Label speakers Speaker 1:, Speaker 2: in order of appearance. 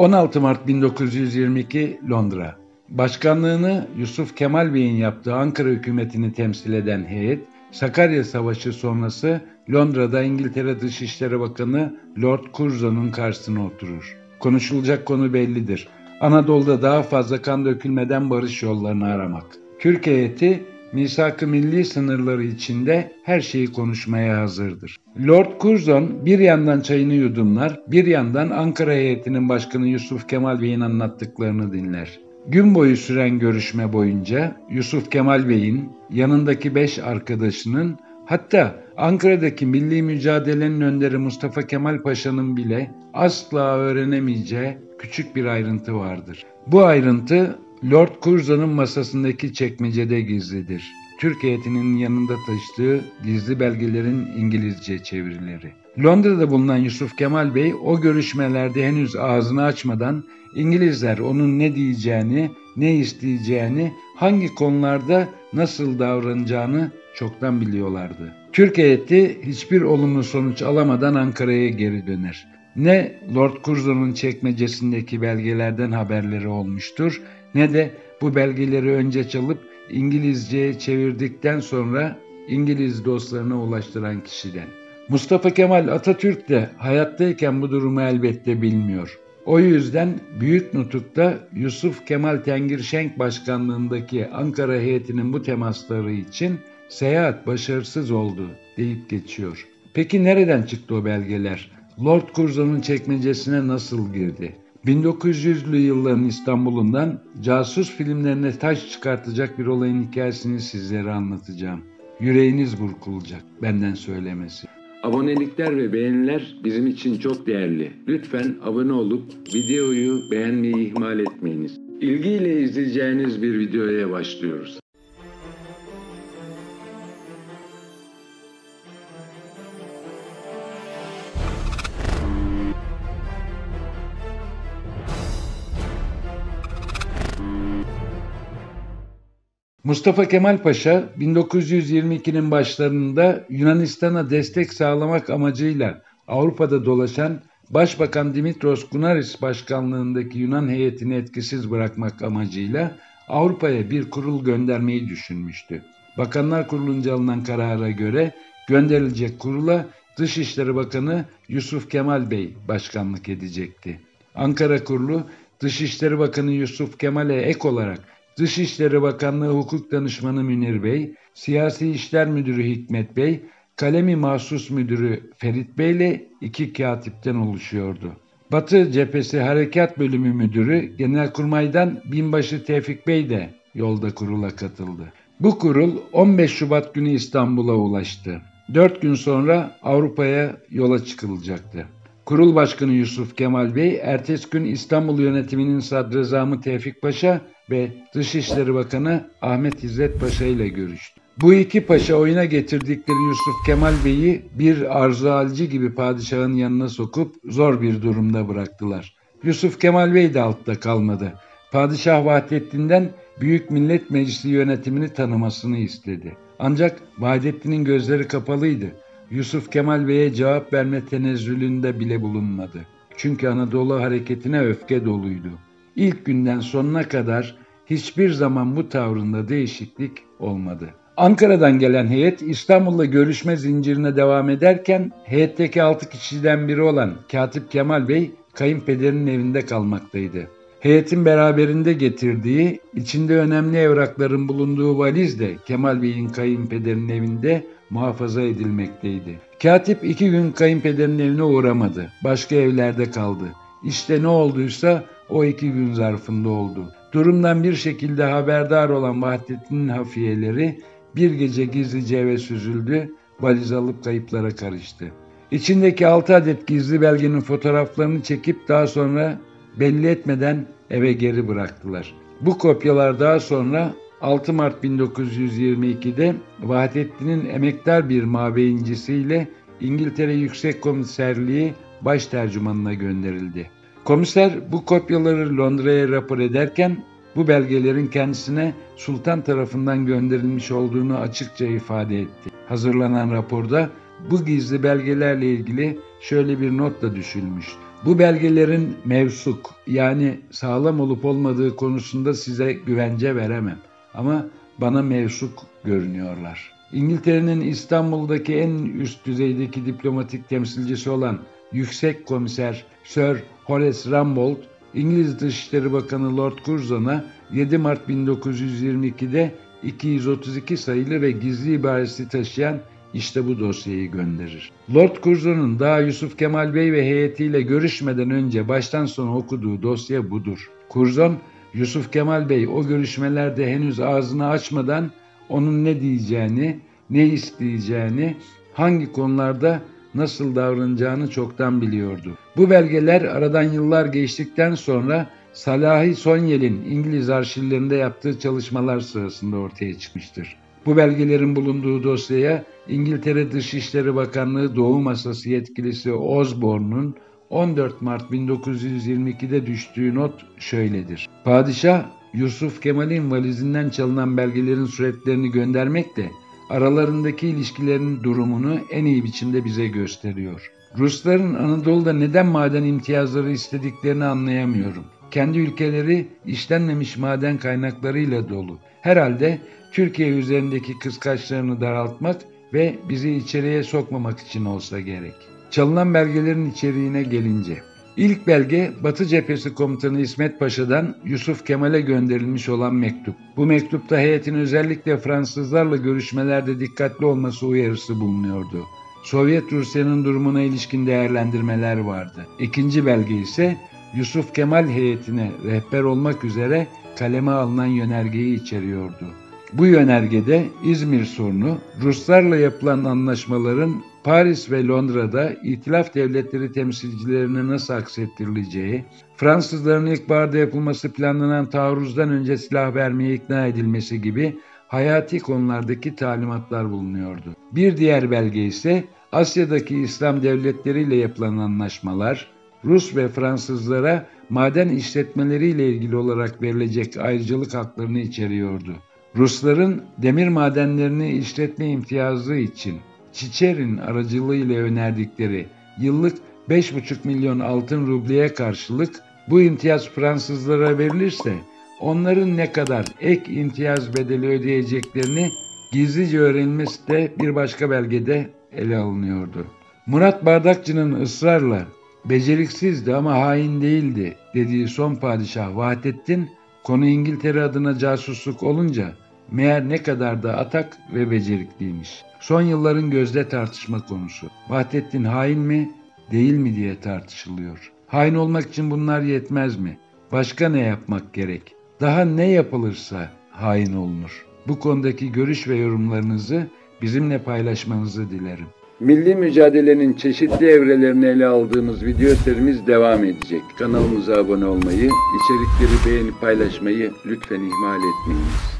Speaker 1: 16 Mart 1922 Londra. Başkanlığını Yusuf Kemal Bey'in yaptığı Ankara hükümetini temsil eden heyet, Sakarya Savaşı sonrası Londra'da İngiltere Dışişleri Bakanı Lord Curzon'un karşısına oturur. Konuşulacak konu bellidir. Anadolu'da daha fazla kan dökülmeden barış yollarını aramak. Türk heyeti misak-ı milli sınırları içinde her şeyi konuşmaya hazırdır. Lord Curzon bir yandan çayını yudumlar, bir yandan Ankara heyetinin başkanı Yusuf Kemal Bey'in anlattıklarını dinler. Gün boyu süren görüşme boyunca Yusuf Kemal Bey'in yanındaki beş arkadaşının hatta Ankara'daki milli mücadelenin önderi Mustafa Kemal Paşa'nın bile asla öğrenemeyeceği küçük bir ayrıntı vardır. Bu ayrıntı Lord Curzon'un masasındaki çekmecede gizlidir. Türk heyetinin yanında taşıdığı gizli belgelerin İngilizce çevirileri. Londra'da bulunan Yusuf Kemal Bey o görüşmelerde henüz ağzını açmadan İngilizler onun ne diyeceğini, ne isteyeceğini, hangi konularda nasıl davranacağını çoktan biliyorlardı. Türk heyeti hiçbir olumlu sonuç alamadan Ankara'ya geri döner. Ne Lord Curzon'un çekmecesindeki belgelerden haberleri olmuştur ne de bu belgeleri önce çalıp İngilizceye çevirdikten sonra İngiliz dostlarına ulaştıran kişiden. Mustafa Kemal Atatürk de hayattayken bu durumu elbette bilmiyor. O yüzden Büyük Nutuk'ta Yusuf Kemal Tengir başkanlığındaki Ankara heyetinin bu temasları için seyahat başarısız oldu deyip geçiyor. Peki nereden çıktı o belgeler? Lord Curzon'un çekmecesine nasıl girdi? 1900'lü yılların İstanbul'undan casus filmlerine taş çıkartacak bir olayın hikayesini sizlere anlatacağım. Yüreğiniz burkulacak benden söylemesi.
Speaker 2: Abonelikler ve beğeniler bizim için çok değerli. Lütfen abone olup videoyu beğenmeyi ihmal etmeyiniz. İlgiyle izleyeceğiniz bir videoya başlıyoruz.
Speaker 1: Mustafa Kemal Paşa 1922'nin başlarında Yunanistan'a destek sağlamak amacıyla Avrupa'da dolaşan Başbakan Dimitros Gunaris başkanlığındaki Yunan heyetini etkisiz bırakmak amacıyla Avrupa'ya bir kurul göndermeyi düşünmüştü. Bakanlar Kurulu'nca alınan karara göre gönderilecek kurula Dışişleri Bakanı Yusuf Kemal Bey başkanlık edecekti. Ankara Kurulu Dışişleri Bakanı Yusuf Kemal'e ek olarak Dışişleri Bakanlığı Hukuk Danışmanı Münir Bey, Siyasi İşler Müdürü Hikmet Bey, Kalemi Mahsus Müdürü Ferit Bey ile iki katipten oluşuyordu. Batı Cephesi Harekat Bölümü Müdürü Genelkurmay'dan Binbaşı Tevfik Bey de yolda kurula katıldı. Bu kurul 15 Şubat günü İstanbul'a ulaştı. 4 gün sonra Avrupa'ya yola çıkılacaktı. Kurul Başkanı Yusuf Kemal Bey, ertesi gün İstanbul yönetiminin sadrazamı Tevfik Paşa ve Dışişleri Bakanı Ahmet İzzet Paşa ile görüştü. Bu iki paşa oyuna getirdikleri Yusuf Kemal Bey'i bir arzu halci gibi padişahın yanına sokup zor bir durumda bıraktılar. Yusuf Kemal Bey de altta kalmadı. Padişah Vahdettin'den Büyük Millet Meclisi yönetimini tanımasını istedi. Ancak Vahdettin'in gözleri kapalıydı. Yusuf Kemal Bey'e cevap verme tenezzülünde bile bulunmadı. Çünkü Anadolu hareketine öfke doluydu. İlk günden sonuna kadar hiçbir zaman bu tavrında değişiklik olmadı. Ankara'dan gelen heyet İstanbul'la görüşme zincirine devam ederken heyetteki altı kişiden biri olan Katip Kemal Bey kayınpederinin evinde kalmaktaydı. Heyetin beraberinde getirdiği, içinde önemli evrakların bulunduğu valiz de Kemal Bey'in kayınpederinin evinde muhafaza edilmekteydi. Katip iki gün kayınpederinin evine uğramadı. Başka evlerde kaldı. İşte ne olduysa o iki gün zarfında oldu. Durumdan bir şekilde haberdar olan Vahdettin'in hafiyeleri bir gece gizlice eve süzüldü, valiz alıp kayıplara karıştı. İçindeki altı adet gizli belgenin fotoğraflarını çekip daha sonra belli etmeden eve geri bıraktılar. Bu kopyalar daha sonra 6 Mart 1922'de Vahdettin'in emektar bir mabeyincisiyle İngiltere Yüksek Komiserliği baş tercümanına gönderildi. Komiser bu kopyaları Londra'ya rapor ederken bu belgelerin kendisine sultan tarafından gönderilmiş olduğunu açıkça ifade etti. Hazırlanan raporda bu gizli belgelerle ilgili şöyle bir not da düşülmüş. Bu belgelerin mevsuk yani sağlam olup olmadığı konusunda size güvence veremem. Ama bana mevsuk görünüyorlar. İngiltere'nin İstanbul'daki en üst düzeydeki diplomatik temsilcisi olan Yüksek Komiser Sir Horace Rambold, İngiliz Dışişleri Bakanı Lord Curzon'a 7 Mart 1922'de 232 sayılı ve gizli ibaresi taşıyan işte bu dosyayı gönderir. Lord Curzon'un daha Yusuf Kemal Bey ve heyetiyle görüşmeden önce baştan sona okuduğu dosya budur. Curzon, Yusuf Kemal Bey o görüşmelerde henüz ağzını açmadan onun ne diyeceğini, ne isteyeceğini, hangi konularda nasıl davranacağını çoktan biliyordu. Bu belgeler aradan yıllar geçtikten sonra Salahi Sonyel'in İngiliz arşivlerinde yaptığı çalışmalar sırasında ortaya çıkmıştır. Bu belgelerin bulunduğu dosyaya İngiltere Dışişleri Bakanlığı Doğu Masası yetkilisi Osborne'un 14 Mart 1922'de düştüğü not şöyledir. Padişah Yusuf Kemal'in valizinden çalınan belgelerin suretlerini göndermekle aralarındaki ilişkilerin durumunu en iyi biçimde bize gösteriyor. Rusların Anadolu'da neden maden imtiyazları istediklerini anlayamıyorum. Kendi ülkeleri işlenmemiş maden kaynaklarıyla dolu. Herhalde Türkiye üzerindeki kıskaçlarını daraltmak ve bizi içeriye sokmamak için olsa gerek. Çalınan belgelerin içeriğine gelince. İlk belge Batı Cephesi Komutanı İsmet Paşa'dan Yusuf Kemal'e gönderilmiş olan mektup. Bu mektupta heyetin özellikle Fransızlarla görüşmelerde dikkatli olması uyarısı bulunuyordu. Sovyet Rusya'nın durumuna ilişkin değerlendirmeler vardı. İkinci belge ise Yusuf Kemal heyetine rehber olmak üzere kaleme alınan yönergeyi içeriyordu. Bu yönergede İzmir sorunu, Ruslarla yapılan anlaşmaların Paris ve Londra'da İtilaf Devletleri temsilcilerine nasıl aksettirileceği, Fransızların ilkbaharda yapılması planlanan taarruzdan önce silah vermeye ikna edilmesi gibi hayati konulardaki talimatlar bulunuyordu. Bir diğer belge ise Asya'daki İslam devletleriyle yapılan anlaşmalar, Rus ve Fransızlara maden işletmeleriyle ilgili olarak verilecek ayrıcalık haklarını içeriyordu. Rusların demir madenlerini işletme imtiyazı için Çiçer'in aracılığıyla önerdikleri yıllık 5,5 milyon altın rubleye karşılık bu imtiyaz Fransızlara verilirse onların ne kadar ek imtiyaz bedeli ödeyeceklerini gizlice öğrenilmesi de bir başka belgede ele alınıyordu. Murat Bardakçı'nın ısrarla beceriksizdi ama hain değildi dediği son padişah Vahdettin konu İngiltere adına casusluk olunca meğer ne kadar da atak ve becerikliymiş. Son yılların gözde tartışma konusu. Vahdettin hain mi değil mi diye tartışılıyor. Hain olmak için bunlar yetmez mi? Başka ne yapmak gerek? Daha ne yapılırsa hain olunur. Bu konudaki görüş ve yorumlarınızı bizimle paylaşmanızı dilerim.
Speaker 2: Milli mücadelenin çeşitli evrelerini ele aldığımız video serimiz devam edecek. Kanalımıza abone olmayı, içerikleri beğenip paylaşmayı lütfen ihmal etmeyiniz.